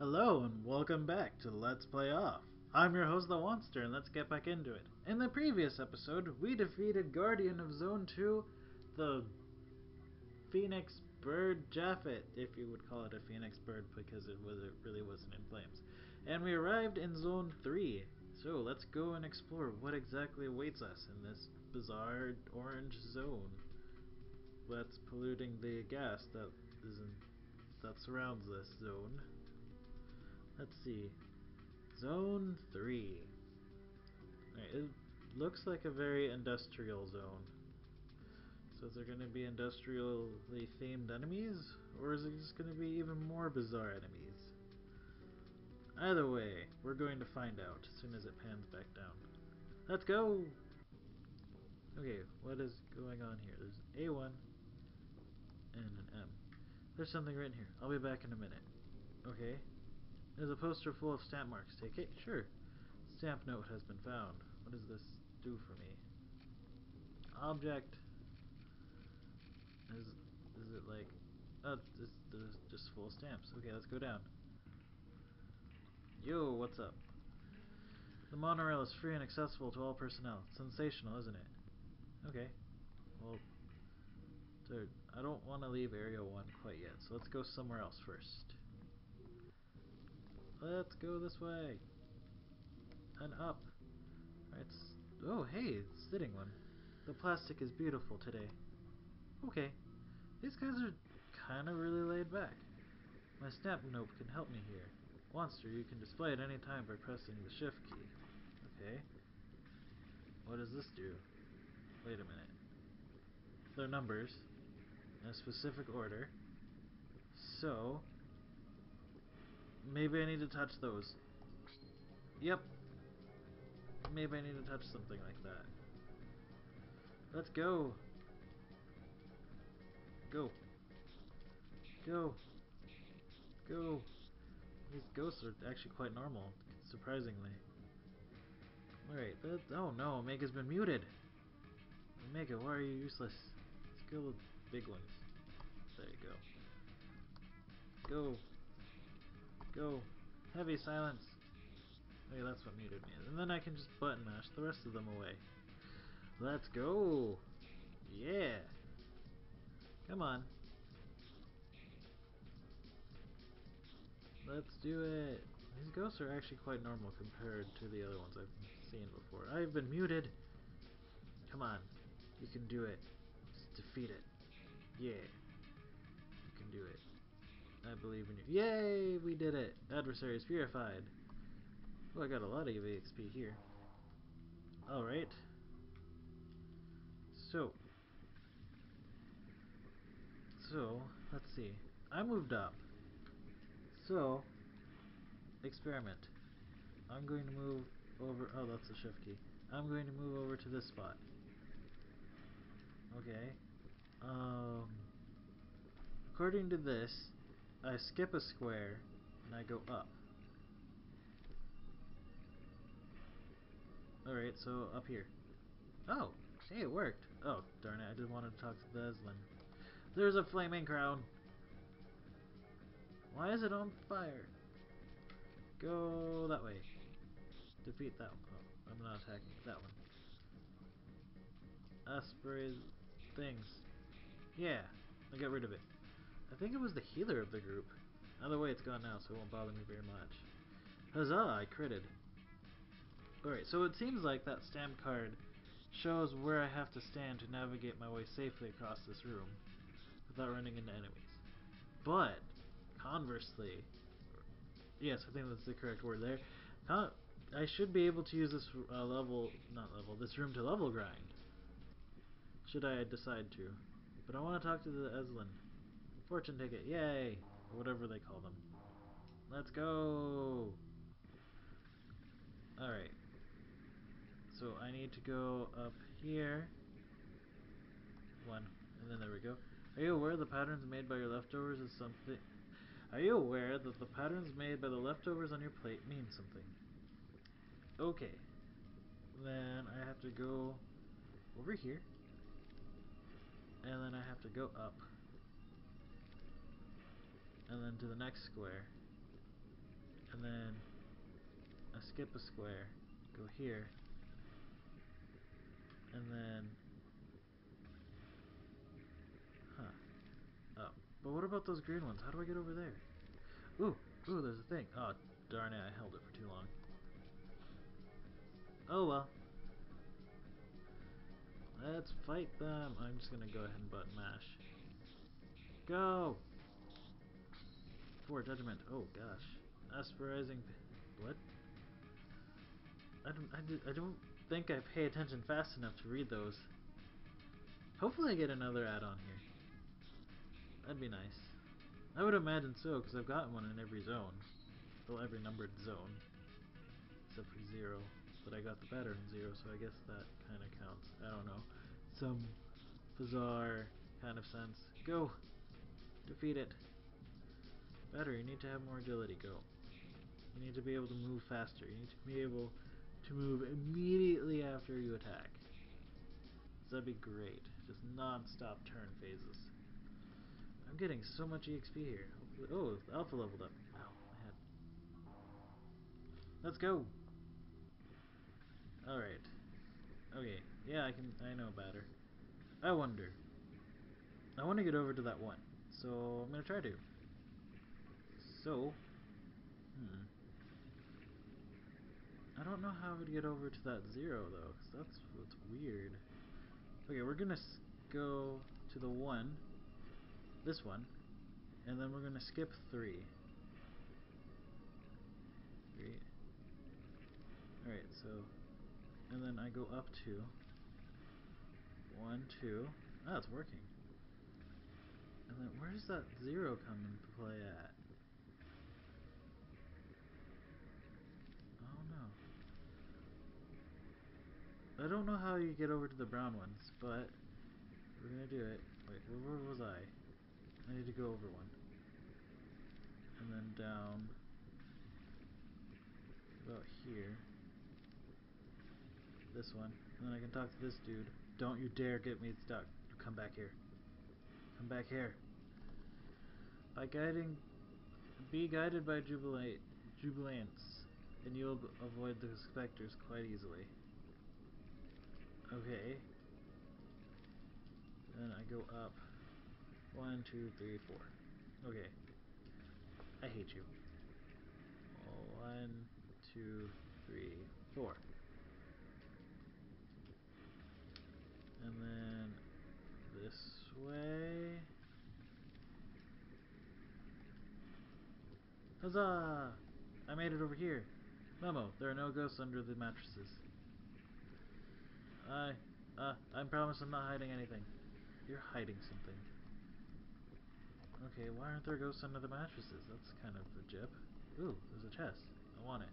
Hello and welcome back to Let's Play Off. I'm your host, The Monster, and let's get back into it. In the previous episode, we defeated Guardian of Zone 2, the Phoenix Bird Japhet, if you would call it a Phoenix Bird, because it was it really wasn't in flames. And we arrived in Zone 3, so let's go and explore what exactly awaits us in this bizarre orange zone that's polluting the gas that is in, that surrounds this zone. Let's see. Zone 3. Right, it looks like a very industrial zone. So is there going to be industrially themed enemies? Or is it just going to be even more bizarre enemies? Either way, we're going to find out as soon as it pans back down. Let's go! Okay, what is going on here? There's A1 and an M. There's something written here. I'll be back in a minute. Okay. There's a poster full of stamp marks. Take it? Sure. Stamp note has been found. What does this do for me? Object. Is is it like? Oh, this, this is just full of stamps. Okay, let's go down. Yo, what's up? The monorail is free and accessible to all personnel. Sensational, isn't it? Okay. Well, dude, I don't want to leave Area 1 quite yet, so let's go somewhere else first. Let's go this way. And up. Right. Oh, hey, it's sitting one. The plastic is beautiful today. Okay. These guys are kind of really laid back. My snap note can help me here. Monster, you can display at any time by pressing the shift key. Okay. What does this do? Wait a minute. They're numbers in a specific order. So, maybe I need to touch those. Yep. Maybe I need to touch something like that. Let's go. Go. Go. Go. These ghosts are actually quite normal, surprisingly. Alright, that- oh no, Omega's been muted! Omega, why are you useless? Let's kill the big ones. There you go. Go. Go. Heavy silence. Okay, that's what muted me. And then I can just button mash the rest of them away. Let's go! Yeah! Come on. Let's do it! These ghosts are actually quite normal compared to the other ones I've seen before. I've been muted! Come on. You can do it. Just defeat it. Yeah. You can do it. I believe in you. Yay! We did it! Adversary is purified. Oh, I got a lot of EXP here. Alright. So. So, let's see. I moved up. So, experiment. I'm going to move over. Oh, that's the shift key. I'm going to move over to this spot. Okay. Um. According to this, I skip a square and I go up. Alright, so up here. Oh, hey, it worked. Oh, darn it, I didn't want to talk to the Elsen. There's a flaming crown! Why is it on fire? Go that way. Defeat that one. Oh, I'm not attacking that one. Asprey things. Yeah, I got rid of it. I think it was the healer of the group. Either way, it's gone now, so it won't bother me very much. Huzzah, I critted. Alright, so it seems like that stamp card shows where I have to stand to navigate my way safely across this room without running into enemies. But, conversely, yes, I think that's the correct word there, Con I should be able to use this uh, level, not level, this room to level grind. Should I decide to. But I want to talk to the Elsen. Fortune ticket, yay! Or whatever they call them. Let's go! Alright. So I need to go up here. One. And then there we go. Are you aware the patterns made by your leftovers is something... Are you aware that the patterns made by the leftovers on your plate mean something? Okay. Then I have to go over here. And then I have to go up. And then to the next square. and then I skip a square, go here, and then huh. Oh, but what about those green ones? How do I get over there? Ooh, ooh, there's a thing. Oh, darn it, I held it for too long. Oh well. Let's fight them. I'm just gonna go ahead and button mash. Go! For judgment. Oh gosh. Asperizing. What? I don't. I, do, I don't think I pay attention fast enough to read those. Hopefully I get another add-on here. That'd be nice. I would imagine so, because I've gotten one in every zone. Well, every numbered zone. Except for zero. But I got the better in zero, so I guess that kind of counts. I don't know. Some bizarre kind of sense. Go! Defeat it. Batter, you need to have more agility. Go. You need to be able to move faster. You need to be able to move immediately after you attack. That'd be great. Just non-stop turn phases. I'm getting so much EXP here. Hopefully, oh, Alpha leveled up. Head. Let's go. All right. Okay. Yeah, I can. I know about her. I wonder. I want to get over to that one, so I'm gonna try to. So, hmm. I don't know how to get over to that zero though, cause that's what's weird. Okay, we're gonna go to the one, this one, and then we're gonna skip three. Three. Alright, so, and then I go up two. One, two. Ah, it's working. And then where does that zero come into play at? I don't know how you get over to the brown ones, but we're gonna do it. Wait, where, was I? I need to go over one. And then down about here. This one. And then I can talk to this dude. Don't you dare get me stuck. You come back here. Come back here. By guiding be guided by jubilate jubilance, and you'll avoid the specters quite easily. Okay. Then I go up. One, two, three, four. Okay. I hate you. One, two, three, four. And then this way. Huzzah! I made it over here. Memo, there are no ghosts under the mattresses. I, uh, I promise I'm not hiding anything. You're hiding something. Okay, why aren't there ghosts under the mattresses? That's kind of a jip. Ooh, there's a chest. I want it.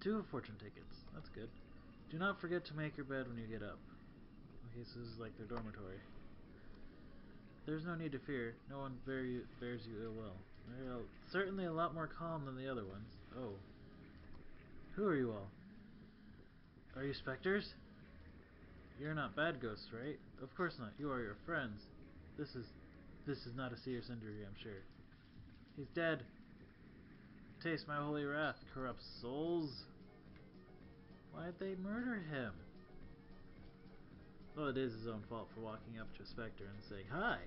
Two fortune tickets. That's good. Do not forget to make your bed when you get up. Okay, so this is like their dormitory. There's no need to fear. No one bear you, bears you ill will. They're certainly a lot more calm than the other ones. Oh. Who are you all? Are you specters? You're not bad ghosts, right? Of course not. You are your friends. This is... This is not a serious injury, I'm sure. He's dead. Taste my holy wrath, corrupt souls. Why'd they murder him? Well, it is his own fault for walking up to a specter and saying, Hi!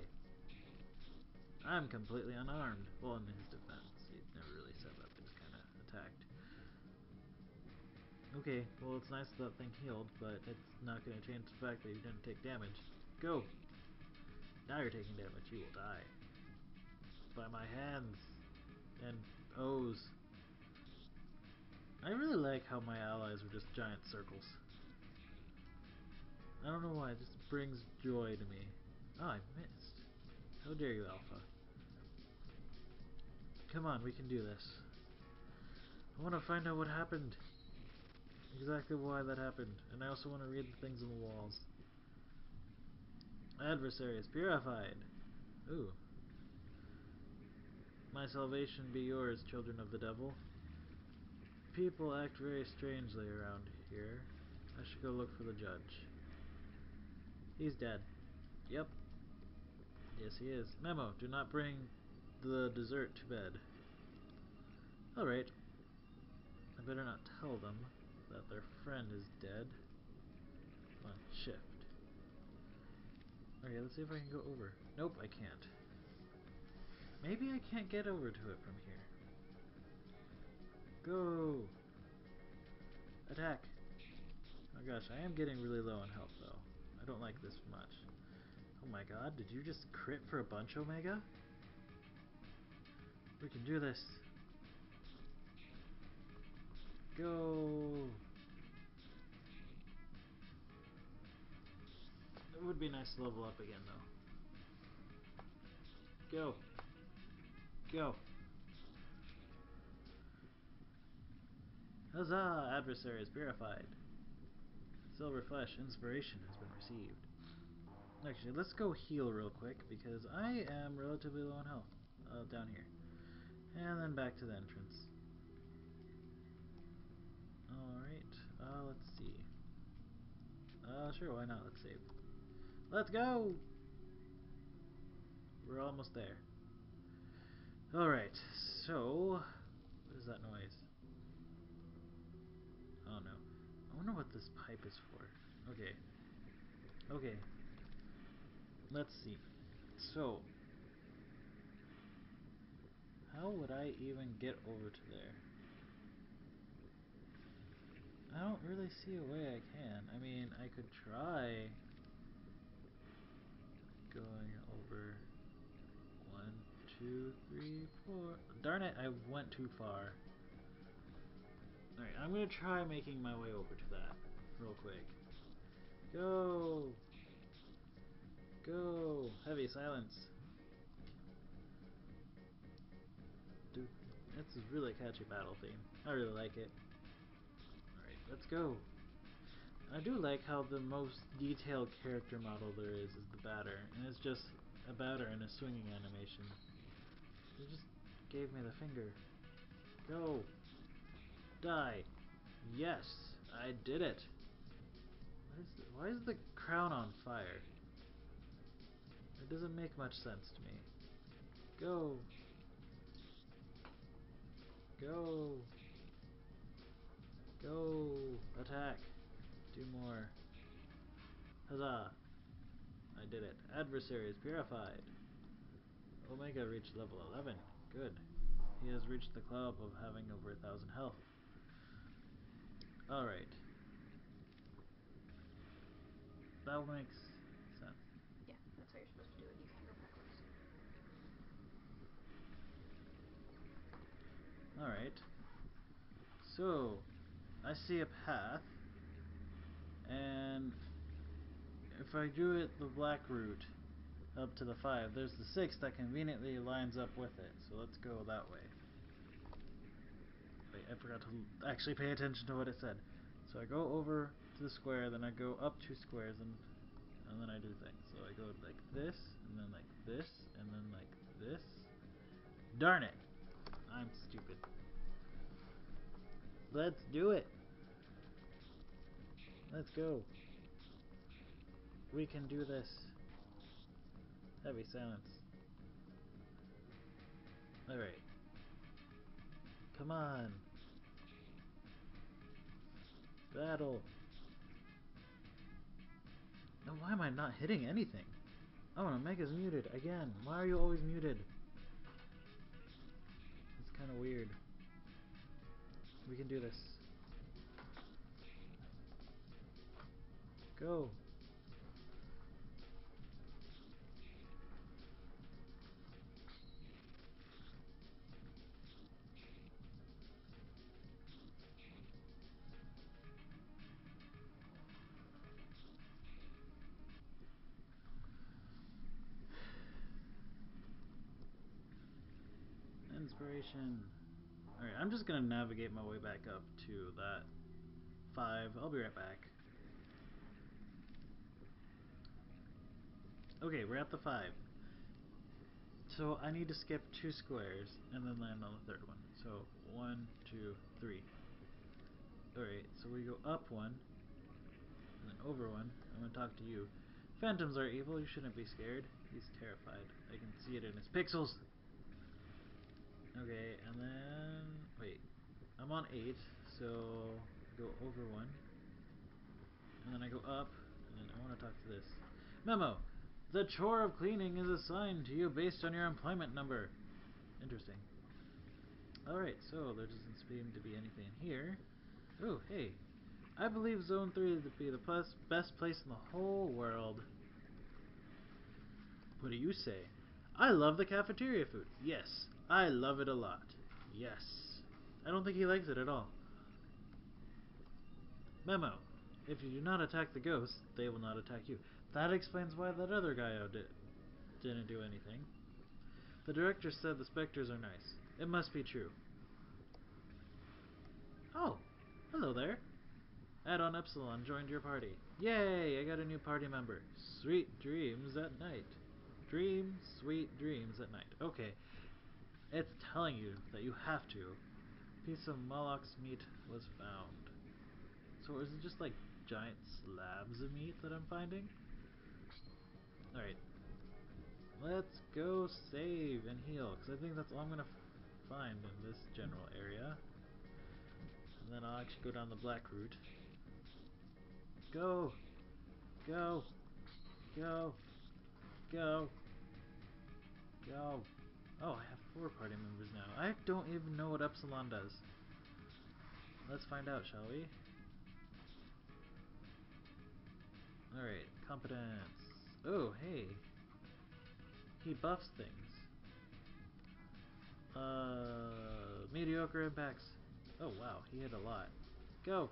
I'm completely unarmed. Well, in his defense, Okay, well it's nice that thing healed, but it's not going to change the fact that you didn't take damage. Go! Now you're taking damage, you will die. By my hands! And O's. I really like how my allies are just giant circles. I don't know why, it just brings joy to me. Oh, I missed. How dare you, Alpha. Come on, we can do this. I want to find out what happened exactly why that happened, and I also want to read the things on the walls. Adversary is purified. Ooh. My salvation be yours, children of the devil. People act very strangely around here. I should go look for the judge. He's dead. Yep. Yes, he is. Memo, do not bring the dessert to bed. Alright. I better not tell them that their friend is dead. On, shift. Okay, let's see if I can go over. Nope, I can't. Maybe I can't get over to it from here. Go! Attack! Oh gosh, I am getting really low on health though. I don't like this much. Oh my god, did you just crit for a bunch, Omega? We can do this. Go! It would be nice to level up again though. Go! Go! Huzzah! Adversary is purified. Silver Flesh Inspiration has been received. Actually, let's go heal real quick because I am relatively low on health. Uh, down here. And then back to the entrance. Alright, uh, let's see. Uh, sure, why not? Let's save. Let's go! We're almost there. Alright, so... What is that noise? Oh no. I wonder what this pipe is for. Okay. Okay. Let's see. So, how would I even get over to there? I don't really see a way I can. I mean, I could try going over one, two, three, four. Darn it, I went too far. Alright, I'm gonna try making my way over to that real quick. Go! Go! Heavy silence. Dude, that's a really catchy battle theme. I really like it. Alright, let's go. I do like how the most detailed character model there is is the batter, and it's just a batter and a swinging animation. They just gave me the finger. Go! Die! Yes! I did it! The, why is the crown on fire? It doesn't make much sense to me. Go! Go! Go! Attack! Do more. Huzzah! I did it. Adversary is purified. Omega reached level 11. Good. He has reached the club of having over a thousand health. Alright. That makes sense. Yeah, that's how you're supposed to do it. You can't go backwards. Alright. So, I see a path, and if I do it the black route up to the 5, there's the 6 that conveniently lines up with it, so let's go that way. Wait, I forgot to actually pay attention to what it said. So I go over to the square, then I go up two squares, and and then I do things. So I go like this, and then like this, and then like this. Darn it! I'm stupid. Let's do it! Let's go. We can do this. Heavy silence. Alright. Come on. Battle. No, why am I not hitting anything? Oh, and Omega's muted again. Why are you always muted? It's kind of weird. We can do this. Go. Inspiration. Alright, I'm just gonna navigate my way back up to that 5. I'll be right back. Okay, we're at the 5. So I need to skip two squares and then land on the third one. So one, two, three. Alright, so we go up one, and then over one. I'm gonna talk to you. Phantoms are evil, you shouldn't be scared. He's terrified. I can see it in his pixels. Okay, and then... wait. I'm on 8, so go over 1. And then I go up, and then I want to talk to this. Memo! The chore of cleaning is assigned to you based on your employment number. Interesting. Alright, so there doesn't seem to be anything here. Oh, hey. I believe Zone 3 to be the plus best place in the whole world. What do you say? I love the cafeteria food. Yes, I love it a lot. Yes. I don't think he likes it at all. Memo. If you do not attack the ghosts, they will not attack you. That explains why that other guy did, didn't do anything. The director said the specters are nice. It must be true. Oh, hello there. Add-on Epsilon joined your party. Yay, I got a new party member. Sweet dreams at night. Dream sweet dreams at night. Okay, it's telling you that you have to. Piece of Moloch's meat was found. So is it just like giant slabs of meat that I'm finding? Alright. Let's go save and heal, because I think that's all I'm going to find in this general area. And then I'll actually go down the black route. Go! Go! Go! Go! Go! Oh, I have four party members now. I don't even know what Epsilon does. Let's find out, shall we? Alright, competence. Oh, hey. He buffs things. Uh, mediocre impacts. Oh wow, he hit a lot. Go!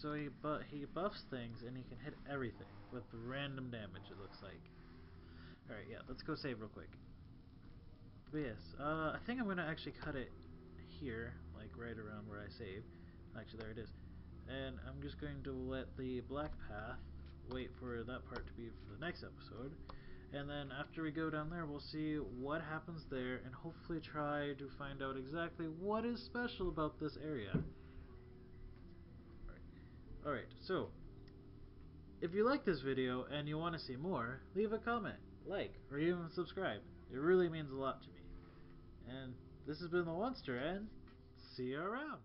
So he bu he buffs things and he can hit everything with random damage it looks like. Alright, yeah, let's go save real quick. But yes, uh, I think I'm gonna actually cut it here, like right around where I saved. Actually, there it is. And I'm just going to let the black path wait for that part to be for the next episode. And then after we go down there, we'll see what happens there and hopefully try to find out exactly what is special about this area. Alright, so if you like this video and you want to see more, leave a comment, like, or even subscribe. It really means a lot to me. And this has been the Juanster, and see you around.